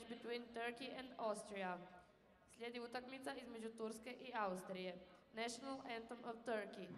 Match between Turkey and Austria. Slijedi utakmica između Turske i Austrije. National Anthem of Turkey.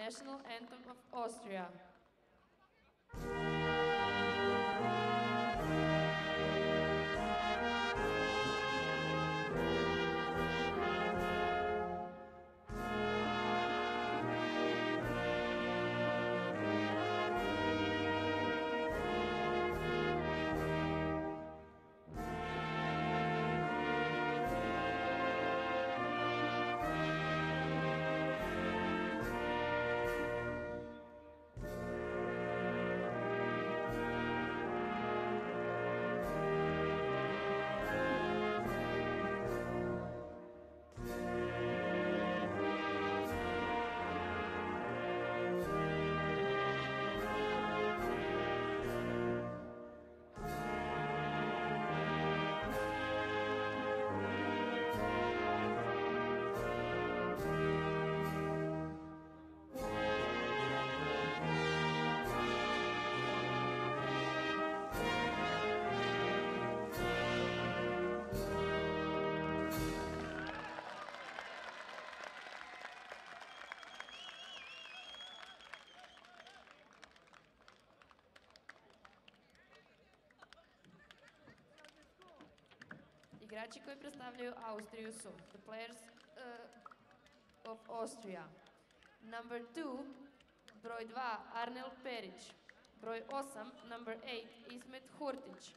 National Anthem of Austria. Igrači koji predstavljaju Austriju su the players uh, of Austria. Number 2, broj 2, Arnel Perić. Broj 8, number 8, Ismet Hurtić.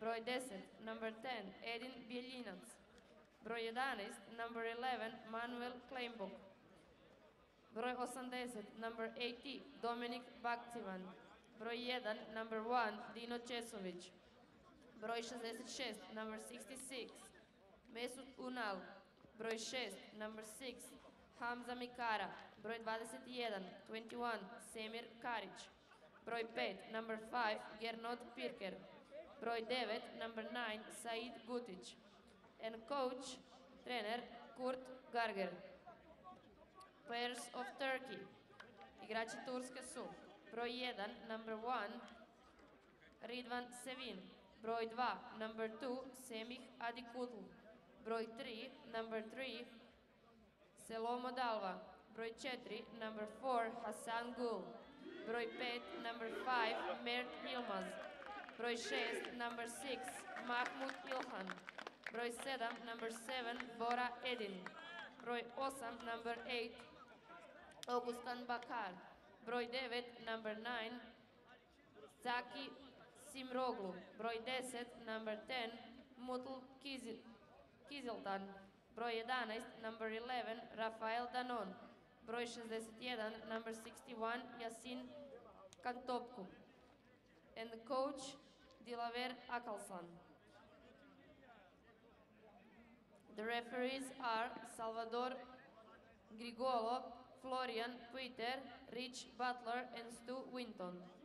Broj 10, number 10, Edin Bjeljinac. Broj 11, number 11, Manuel Kleinbuk. Broj 80, number 80, Dominik Bakcivan. Broj 1, number 1, Dino Česović. Broj 66, number 66, Mesut Unal. Broj 6, number 6, Hamza Mikara. Broj 21, 21, Semir Karić. Broj 5, number 5, Gernot Pirker. Broj 9, number 9, Said Gutic. And coach, trener, Kurt Garger. Players of Turkey. Igrači Turske su broj 1, number 1, Ridvan Sevin. Broj 2, number 2, Semih Adikutlu. Broj 3, number 3, Selomo Dalva. Broj 4, number 4, Hasan Gul. Broj 5, number 5, Mert Yilmaz. Broj 6, number 6, Mahmud Ilhan. Broj 7, number 7, Bora Edin. Broj 8, number 8, Augustan Bakar. Broj 9, number 9, Zaki Simroglu. Broj 10, number 10, Mutl Kizil, Kizildan. Broj 11, number 11, Rafael Danon. Broj 61, number 61, Yasin Kantopku. And coach, Dilaver Akalsan. The referees are Salvador Grigolo, Florian Puiter, Rich Butler, and Stu Winton.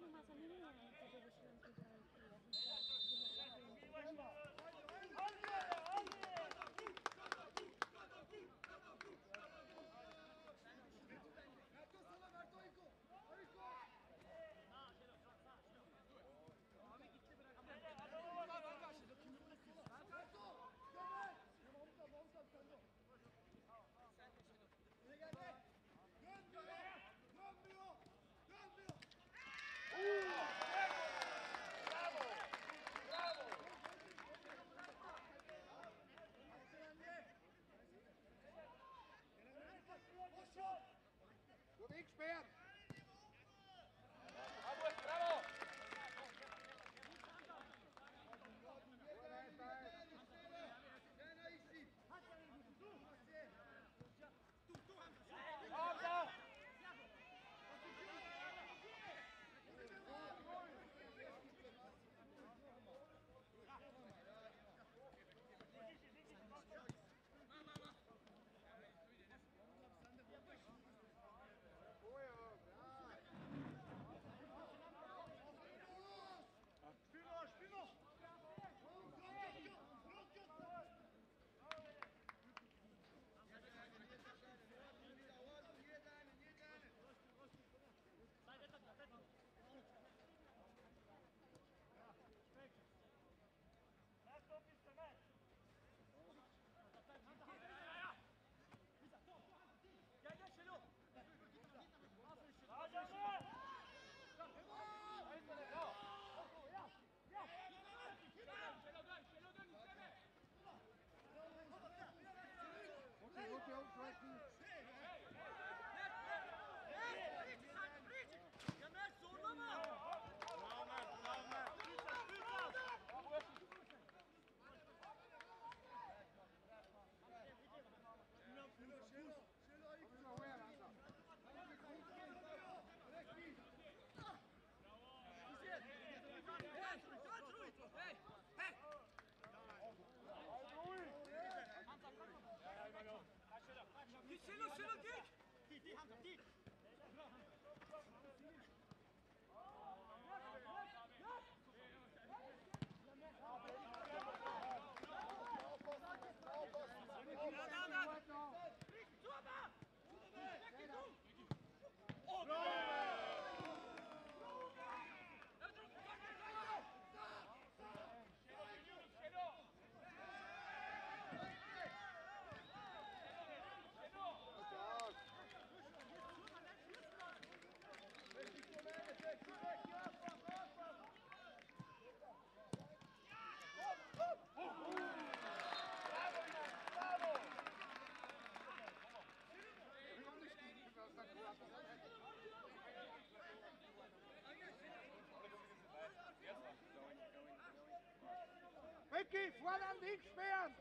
Rudi, fordern nicht sperren!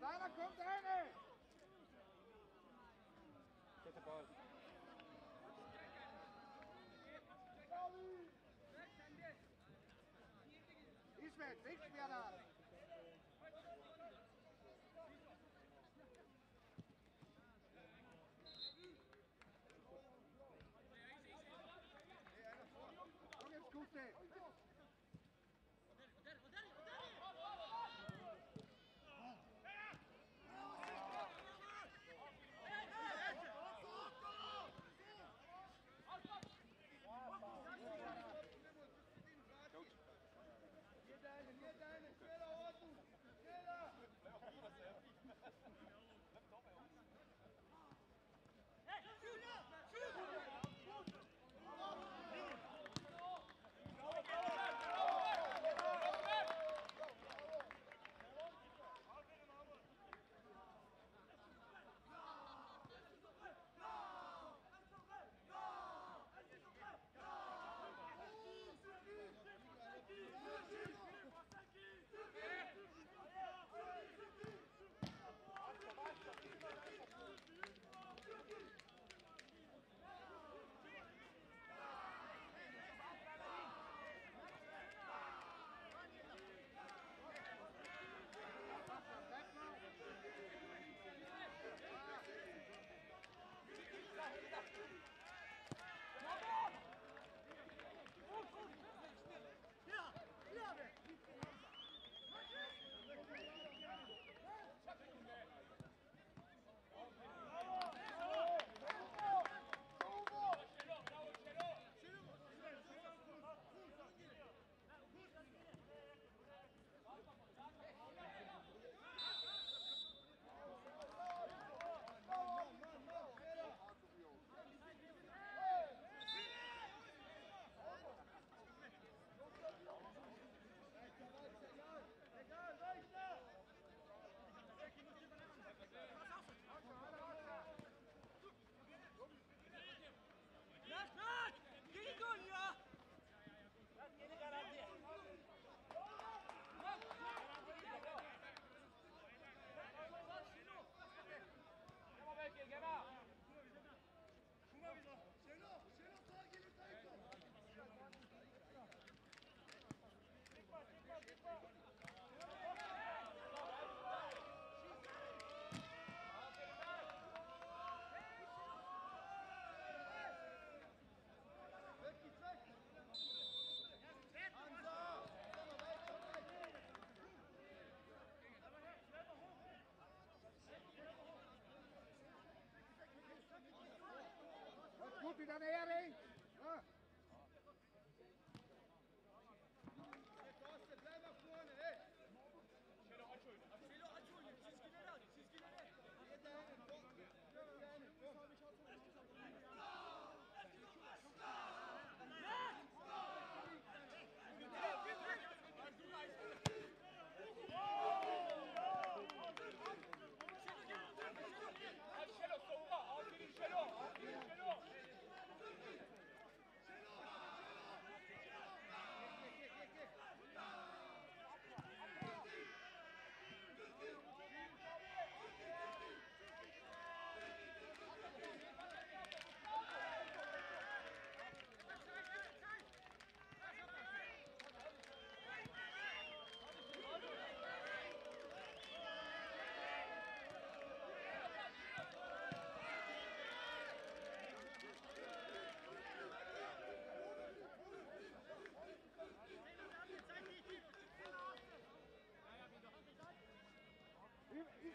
Deiner kommt eine! Bitte Ball. Ismet, nicht sperren! capitanear.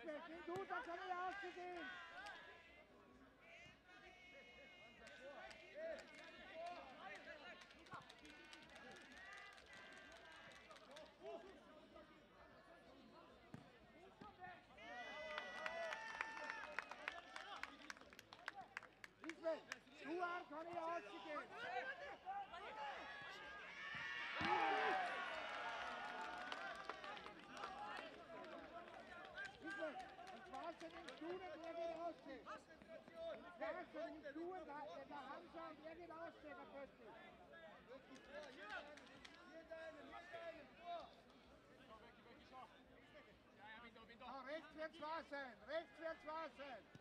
taking. Guter Konter aus zu gehen. Wird's wahr sein, rechts wird's wahr sein.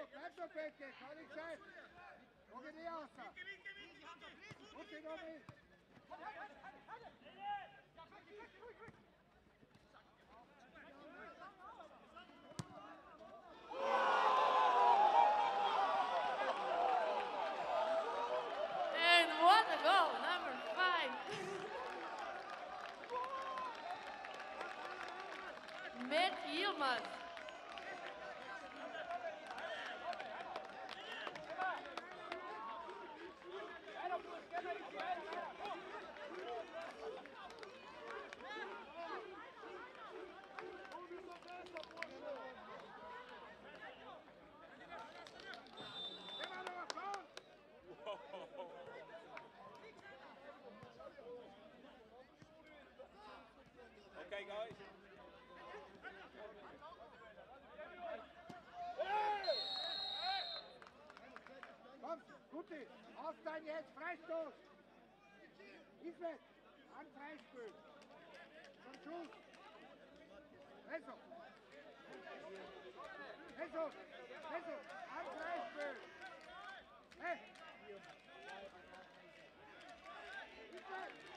Nicht sein. Wo geht die aus? Und die noch nicht. And what a goal, number five. Okay, guys. Komm, Guti, auf dein jetzt, Freistoß. Ismet, an Freispiel. Zum Schuss. Also. Also, also, an Freispiel. Hey. Ismet.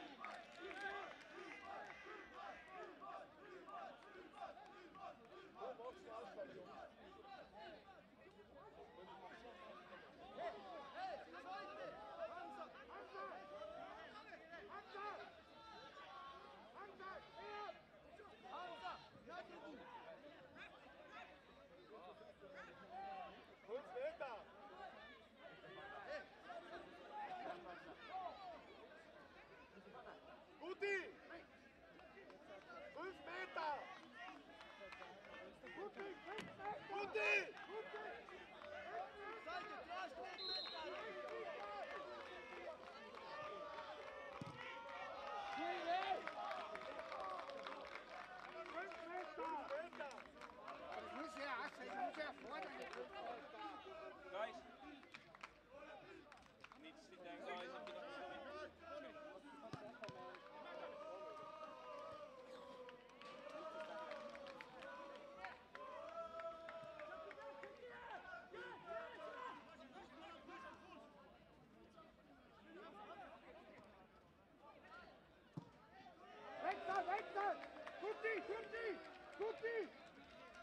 Tutti, Tutti, Tutti!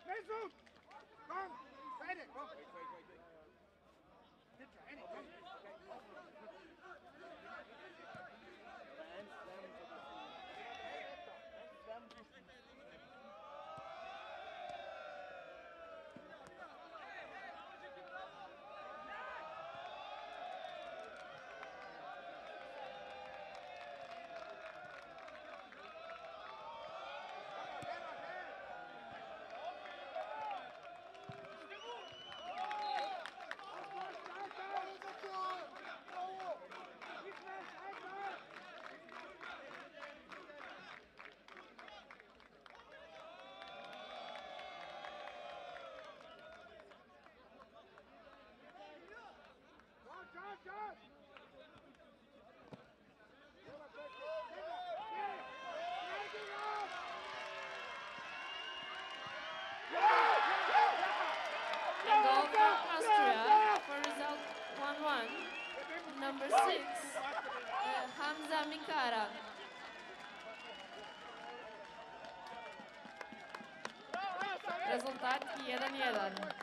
Mesut! Komm, beide, komm! vontade e era é minha idade.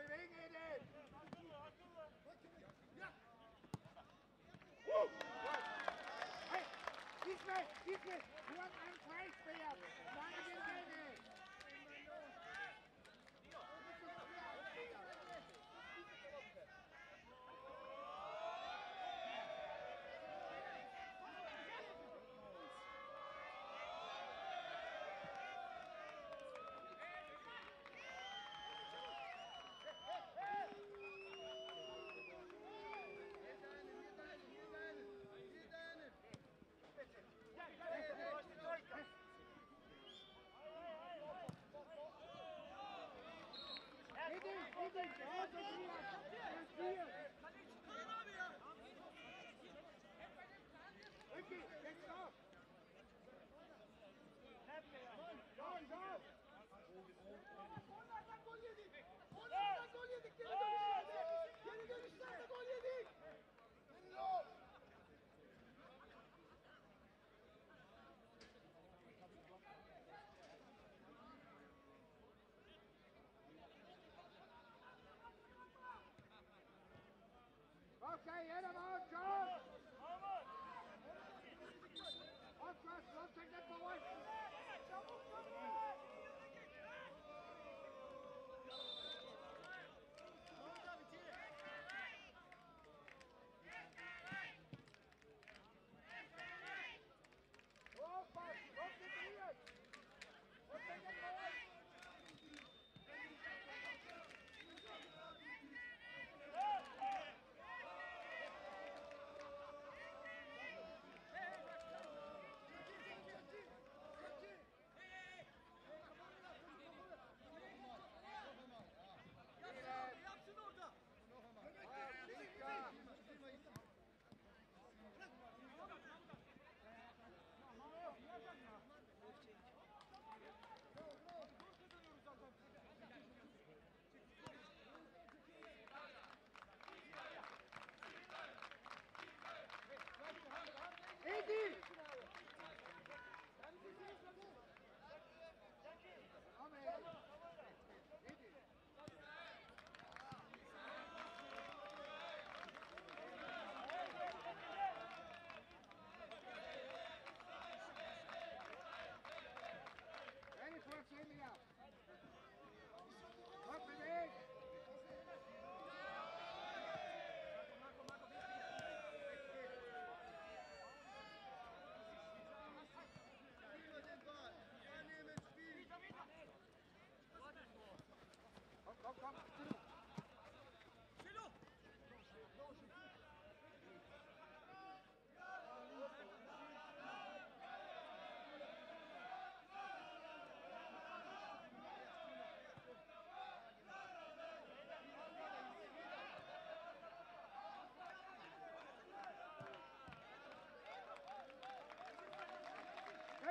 bewegen edin. Gitme, gitme. Ulan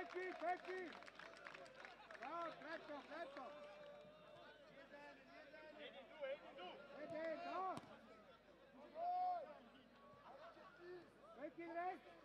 Tranquille, tranquille. Bravo, tu, tu.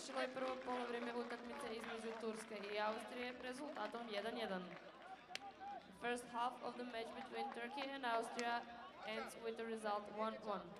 završilo je prvo polovrijeme utakmice između Turske i Austrije rezultatom 1-1. First half of the match between Turkey and Austria ends with the result 1-1.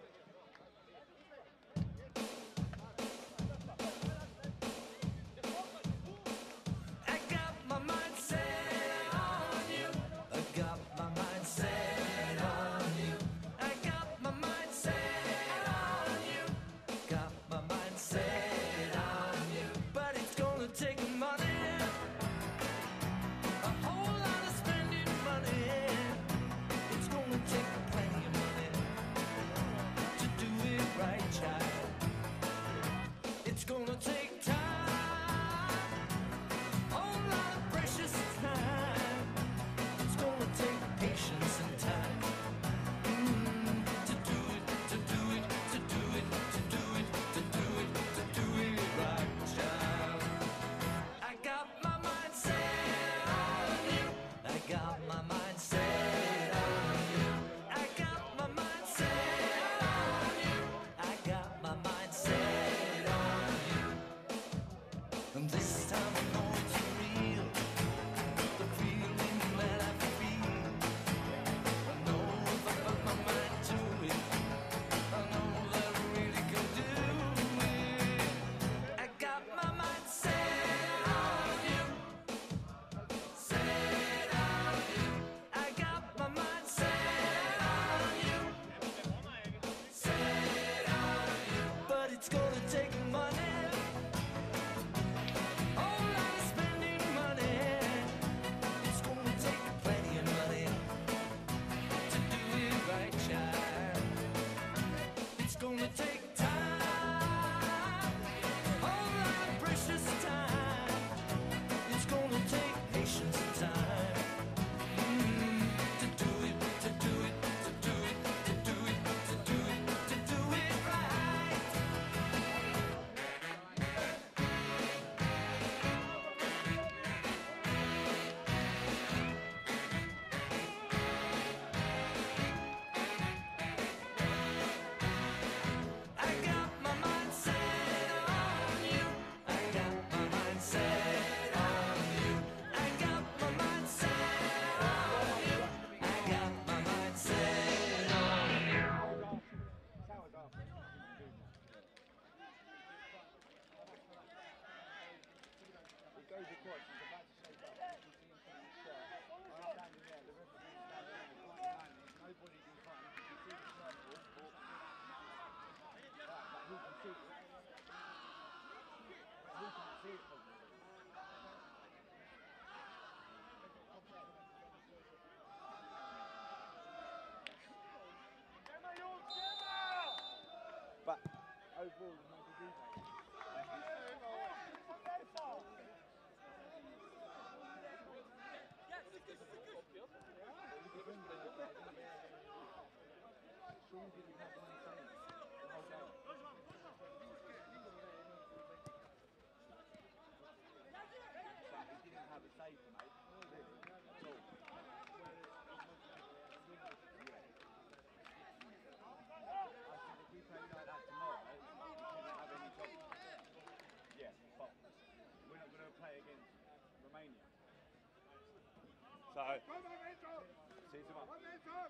overall than Michael Goulding. Sean So, Come on,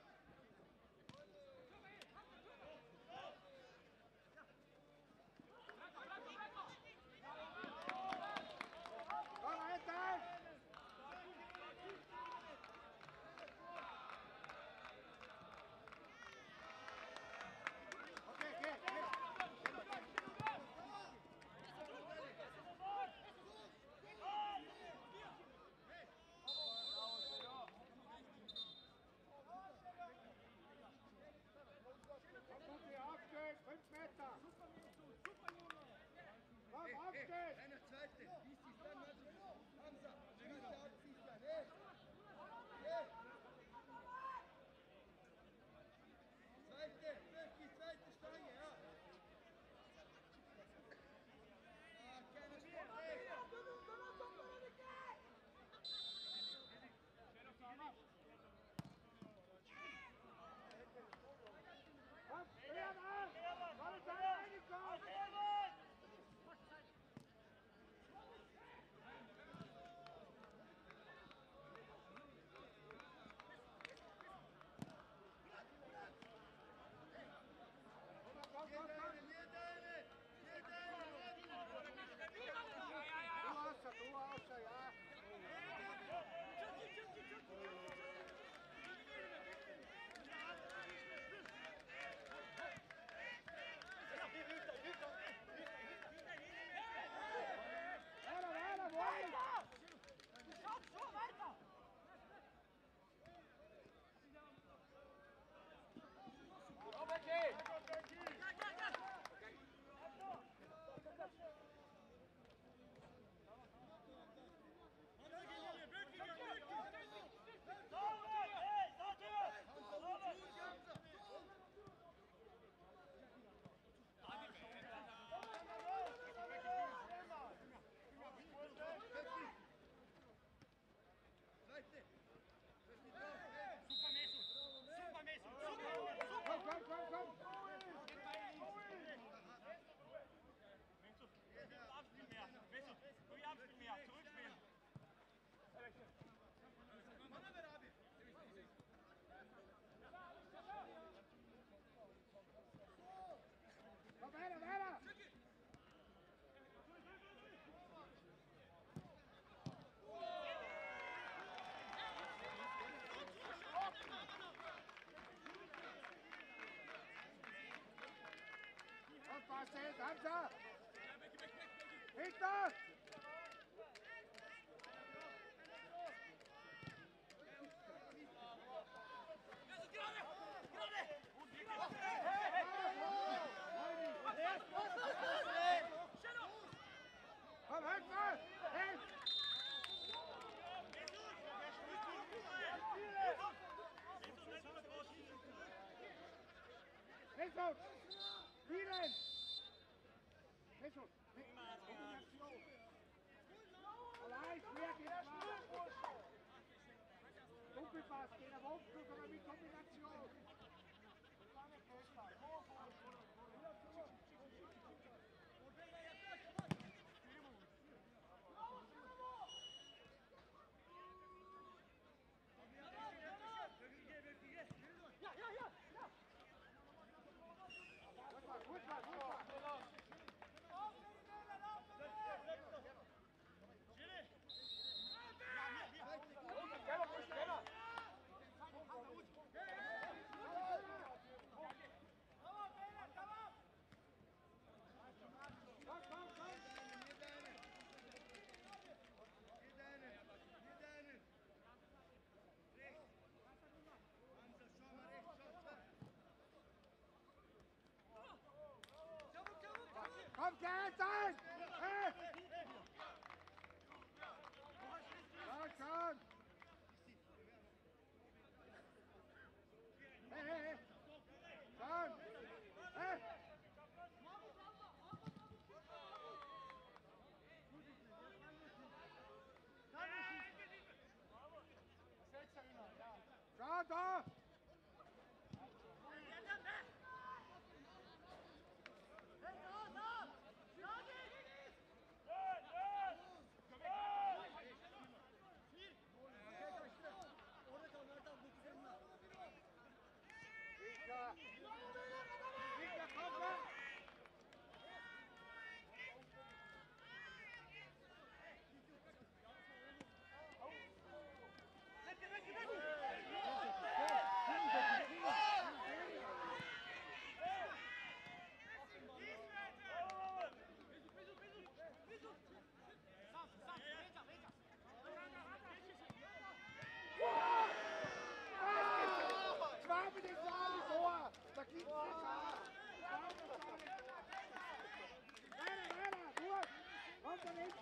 Marcel, Hamza! Hinter! Komm, halt mal! Hey! Links auf! Spielen! Doppelpass gehen, aber Aufzug, aber mit Kombination. Kansas! Hey! Kansas!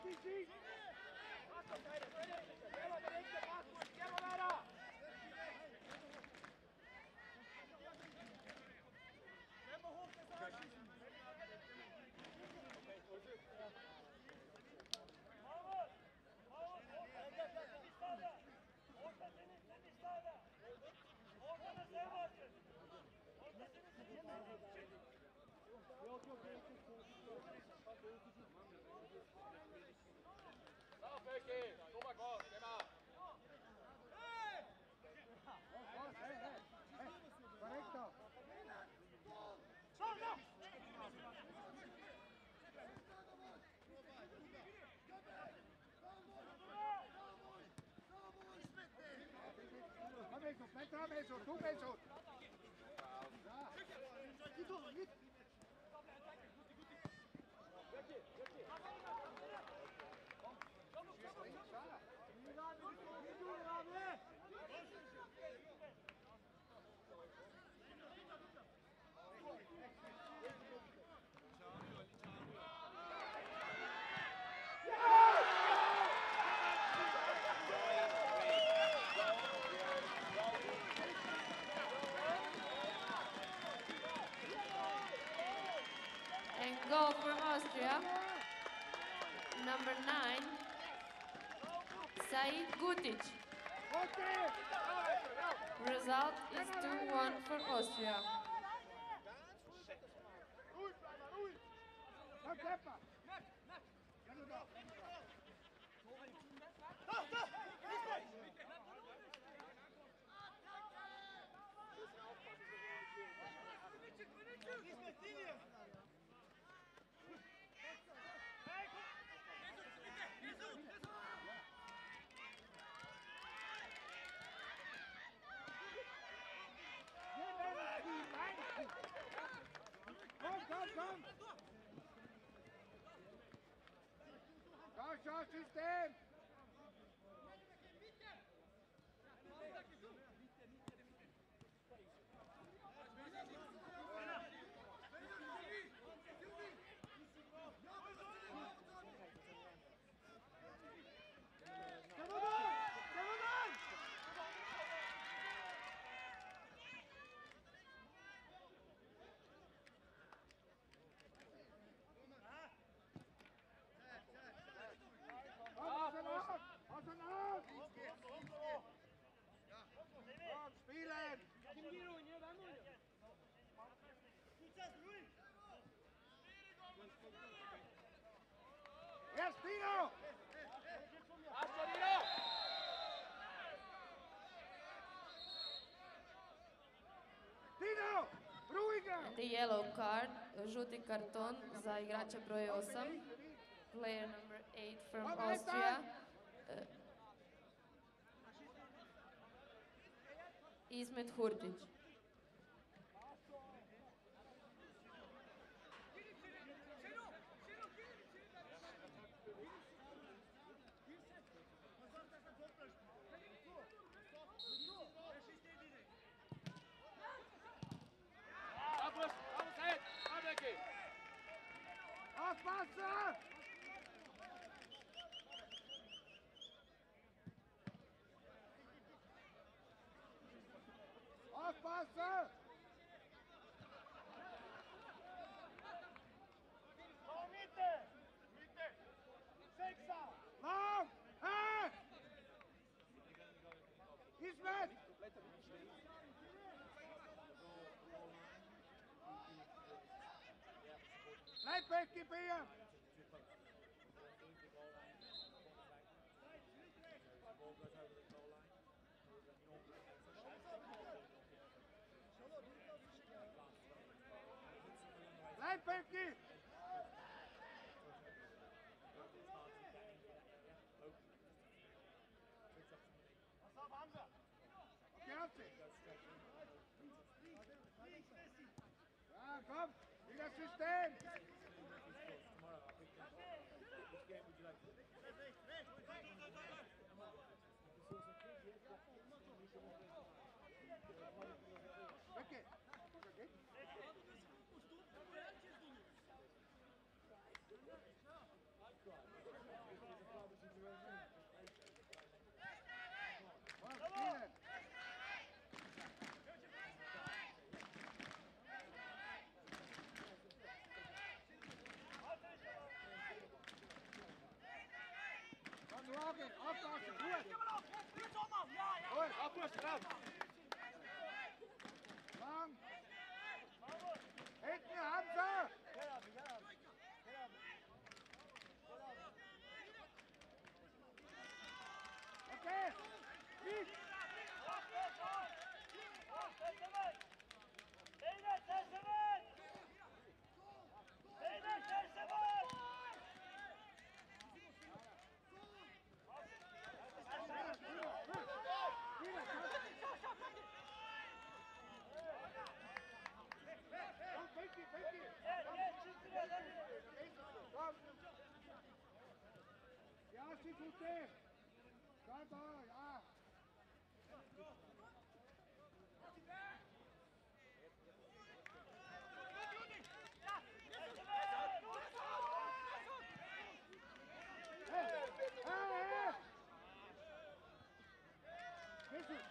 Der nächste nog met haar zo, doe goal for Austria. Number nine, Said Gutic. Result is 2-1 for Austria. Kom! Kom, kom, system! Yellow card, žuti karton za igrača broj 8, player number 8 from Austria. Ismet Hurtić. pası. At pası. Mitte. Mitte. Seksa. Lan. He. Hizmet. Leitweggebeer! Leitweggebeer! Ja, komm, wieder System! Aftasten, aftasten, goed. Kom maar op, op man. Ja, ja. Goed, aftasten, af. Lang. Hit me, Hamza. Ja, ja. Oké. Okay.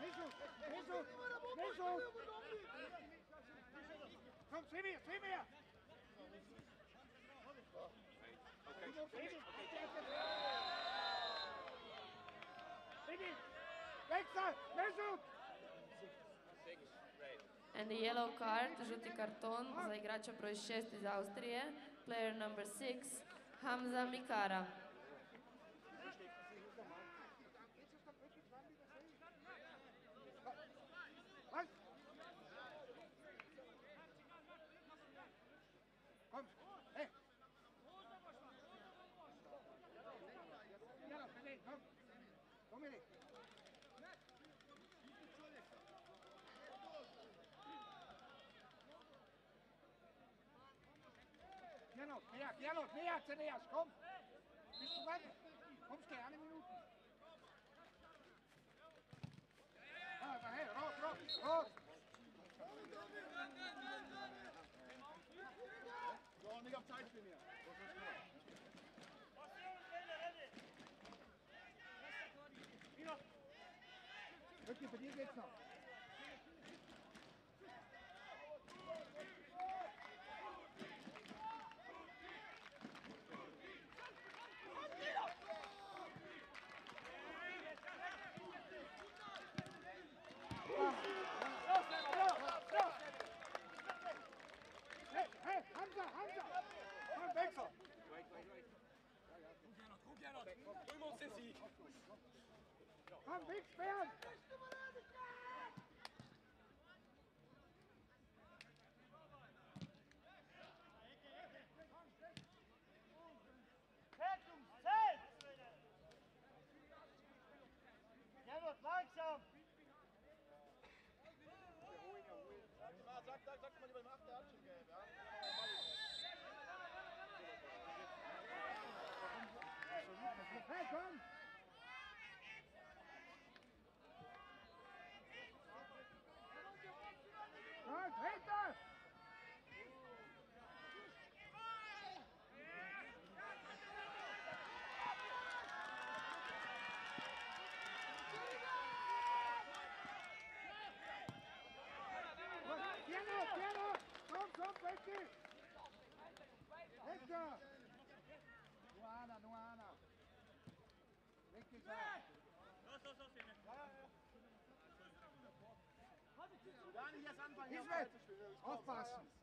Jesus, Jesus, Jesus. Komm, zieh mir, zieh mir. Vicky, Wechsel, Jesus. And the yellow card, žuti karton za igrača broj 6 iz Austrije, player number 6, Hamza Mikara. Gernot, näher, Gernot, näher, Zeneas, komm. Bist du weit? Kommst du, eine Minute. Ah, daher, rot, rot, rot. So, nicht auf Zeit spielen hier. Wirklich, bei dir geht's noch. Hamza, Hamza Komm, Wechsel! Komm, Fetti! Hector! Luana, Luana! Linke Seite! Los, los, los, Junge! Dani, jetzt anfangen! Aufpassen!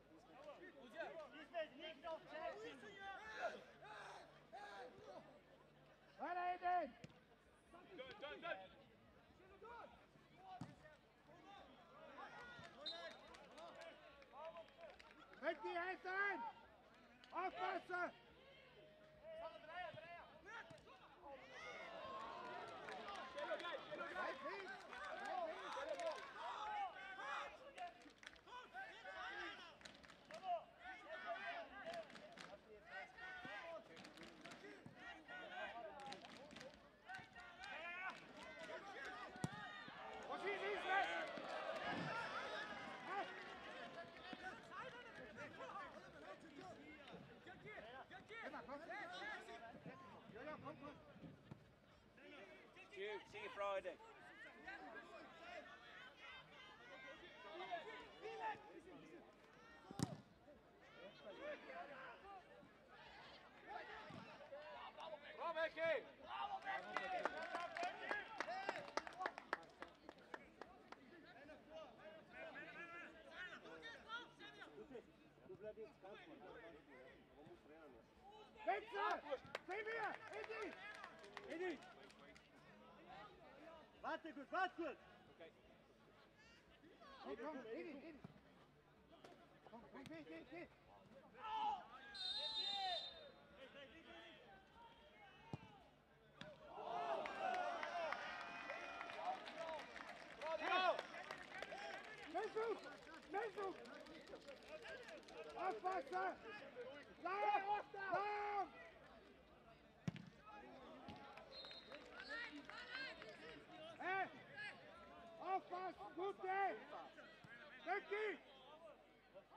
Die hinten! Aufpassen! Bleib Duke, see you Friday. Bravo, Becky! Bravo, Becky! Vem, Wechsel! Silvia! Idi! Idi! Warte gut! Não faça! Vem aqui!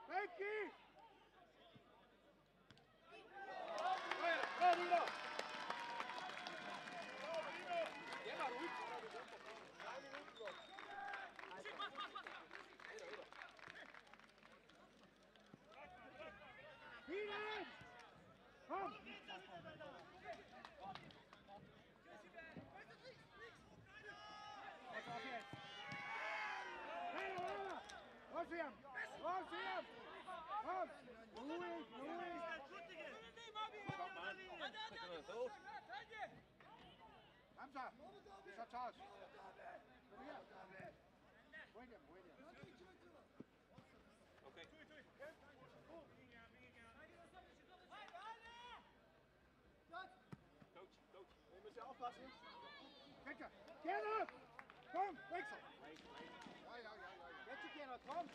Vem aqui! Vamos, vamos, Peter! Raus hier! Raus hier! Raus! Ruhig, ruhig! Hamza! Ist er Charge? Komm her! William, William. Okay. Coach, coach. Moet je afpassen. Kijk er. Gerard! Kom, wechsel. Frans!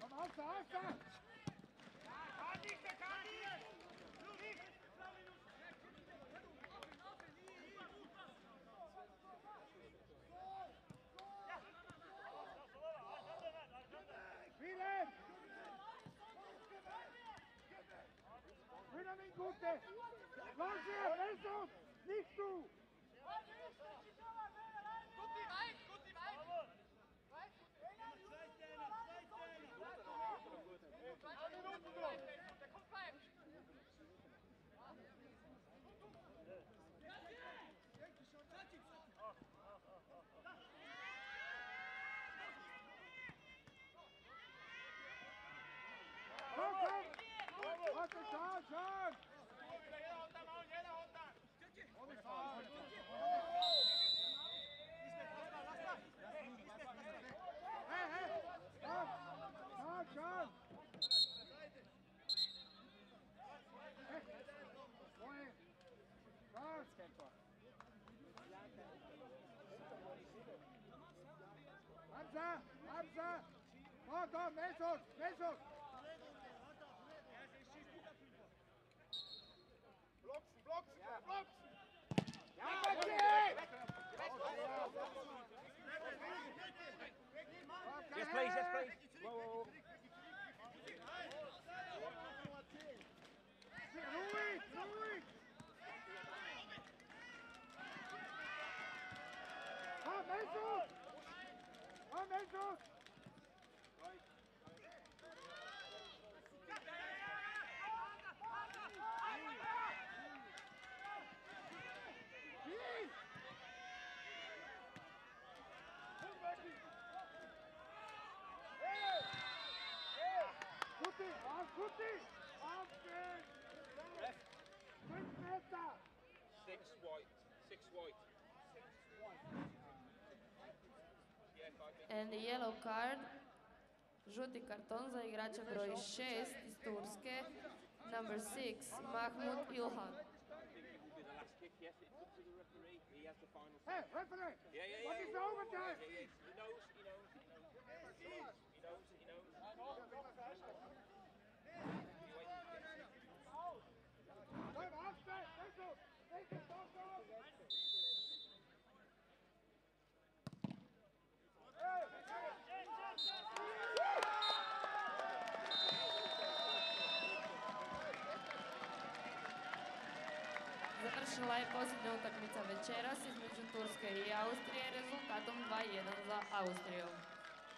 Kom, Alta, Alta! Leute! Leute, Messos! Nicht zu! Guti weit, Guti weit! Zwei Minuten drauf! Der kommt rein! Komm, komm! Warte, schau, schau! Шан! Мои! Шан! Hamza! Hamza! Moto! Mesut! Mesut! Bloksen, bloksen, ja. bloksen! Ja, Yes, please, yes, please. Whoa, whoa, whoa. Six white. Six white. Five minutes. And the yellow card, žuti karton za igrača broj 6 iz Turske, number 6, Mahmud Ilhan. It will be the last kick, yes. It's up to the referee. He has the final say. Hey, referee! Yeah, yeah, yeah. What is the overtime? Yeah, yeah. He knows, Završila je posljednja utakmica večeras između Turske i Austrije rezultatom 2-1 za Austriju.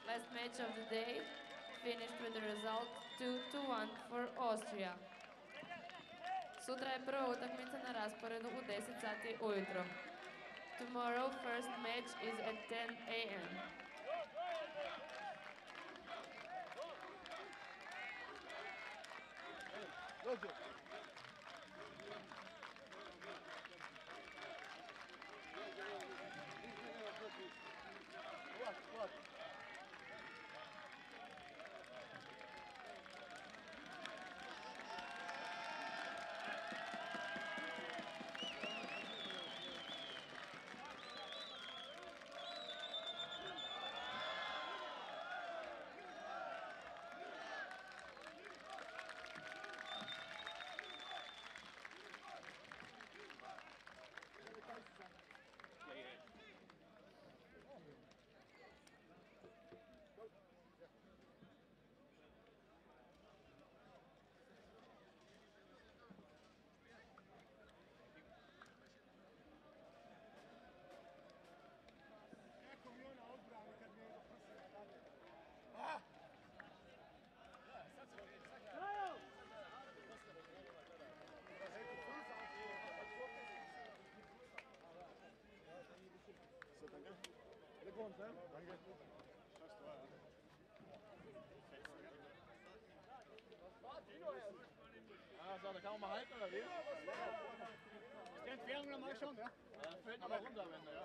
Last match of the day finished with the result 2-1 for Austria. Sutra je prva utakmica na rasporedu u 10 sati ujutro. Tomorrow first match is at 10 a.m. Dođe. für uns, ne? Danke. Ah, so, da kann man mal halten, oder wie? Ist die Entfernung nochmal schon, ne? Ja, fällt nochmal runter, wenn, ne? Ja.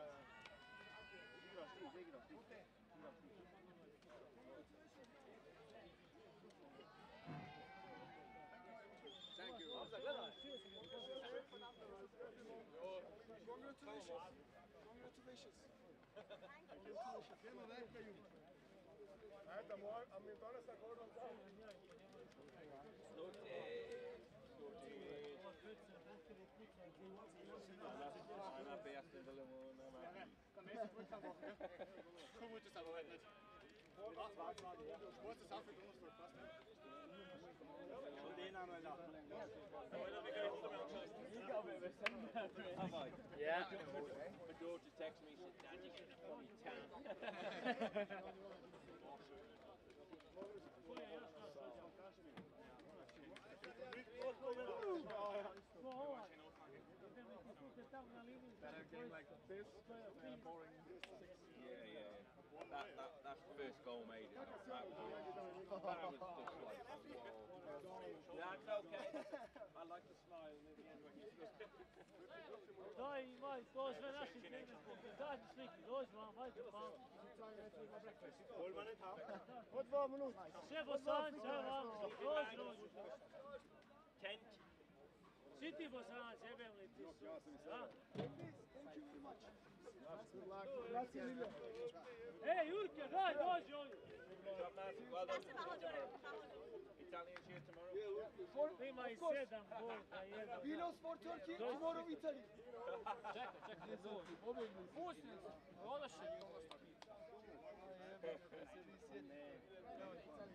Thank you. Congratulations. Congratulations. estamos ambientando essa cor não está. Hoe moet het dan wel net? het waar? Wat is afgekomen voor het vast? Ja, die naam wel. Ja, dat heb ik even for fast? Yeah. My daughter me, said, Dad, you're a tan. Game like this, boring. Yeah, first goal made like. That's okay. Daj im, maj, dođe naši snimke zbog zadnji sliki, dođe vam, hajde pa. Kolma ne tam? Po dva minuta. Sve bosanče vam, dođe. Kent. Svi ti bosanče, jebem li ti su. Thank you very much. Ej, Jurke, daj, dođe ovdje. Šta se malo dure, malo dure. Italian je tomorrow? Sedam jedan. For Turkey, tomorrow Italy. čekaj, čekaj, Pusti nas. Odoše.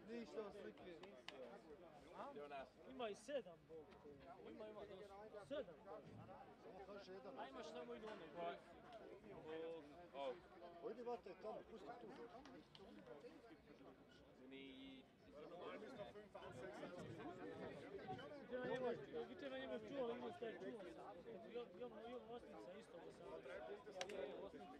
Ništa slike. Ima i sedam bol. Ima, ima. Sedam. Samo. A imaš tamo i ono. Ojdi vate tamo, pusti tu. Ni gdje na čuo, ima što je čuo. Imamo osnica isto. Osnica.